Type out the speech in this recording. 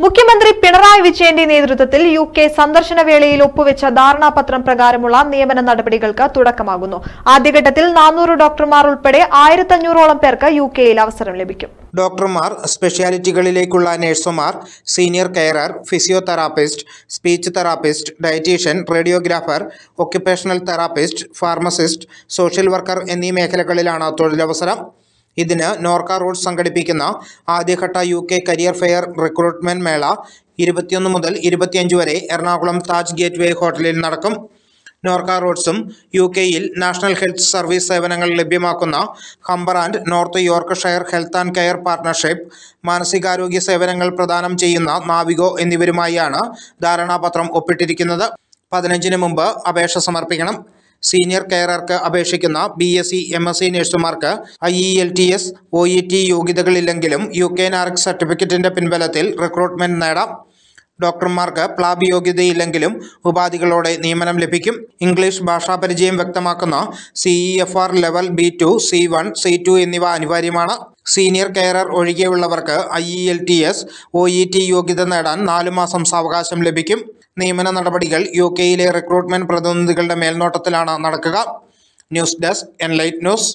മുഖ്യമന്ത്രി പിണറായി വിജയന്റെ നേതൃത്വത്തിൽ യു കെ സന്ദർശന വേളയിൽ ഒപ്പുവെച്ച ധാരണാപത്രം പ്രകാരമുള്ള നിയമന നടപടികൾക്ക് തുടക്കമാകുന്നു. ആദ്യഘട്ടത്തിൽ നാനൂറ് ഡോക്ടർമാർ ഉൾപ്പെടെ ആയിരത്തഞ്ഞൂറോളം പേർക്ക് യു കെയിൽ അവസരം ലഭിക്കും. ഡോക്ടർമാർ സ്പെഷ്യാലിറ്റികളിലേക്കുള്ള നഴ്സുമാർ senior carer physiotherapist speech therapist dietician radiographer occupational therapist pharmacist social worker എന്നീ മേഖലകളിലാണ് തൊഴിലവസരം. ഇതിന് നോർക്ക റൂട്ട്സ് സംഘടിപ്പിക്കുന്ന ആദ്യഘട്ട U K career fair recruitment മേള ഇരുപത്തിയൊന്ന് മുതൽ ഇരുപത്തിയഞ്ച് വരെ എറണാകുളം താജ് ഗേറ്റ്വേ ഹോട്ടലിൽ നടക്കും. നോർക്ക റോഡ്സും യു കെയിൽ നാഷണൽ ഹെൽത്ത് സർവീസ് സേവനങ്ങൾ ലഭ്യമാക്കുന്ന Humber and North Yorkshire Health and Care Partnership മാനസികാരോഗ്യ സേവനങ്ങൾ പ്രദാനം ചെയ്യുന്ന നാവികോ എന്നിവരുമായാണ് ധാരണാപത്രം ഒപ്പിട്ടിരിക്കുന്നത്. പതിനഞ്ചിന് മുമ്പ് അപേക്ഷ സമർപ്പിക്കണം. സീനിയർ കെയറർക്ക് അപേക്ഷിക്കുന്ന B S C M S C നഴ്സുമാർക്ക് I E L T S O E T യോഗ്യതകളില്ലെങ്കിലും U K നാർക്ക് സർട്ടിഫിക്കറ്റിന്റെ പിൻബലത്തിൽ റിക്രൂട്ട്മെന്റ് നേടാം. ഡോക്ടർമാർക്ക് പ്ലാബ് യോഗ്യതയില്ലെങ്കിലും ഉപാധികളോടെ നിയമനം ലഭിക്കും. ഇംഗ്ലീഷ് ഭാഷാ പരിചയം വ്യക്തമാക്കുന്ന C E F R level B two C one C two എന്നിവ അനിവാര്യമാണ്. Senior carer ഒഴികെയുള്ളവർക്ക് I E L T S O E T യോഗ്യത നേടാൻ നാലുമാസം സാവകാശം ലഭിക്കും. നിയമന നടപടികൾ യു കെയിലെ റിക്രൂട്ട്മെന്റ് പ്രതിനിധികളുടെ മേൽനോട്ടത്തിലാണ് നടക്കുക. News desk Enlight news.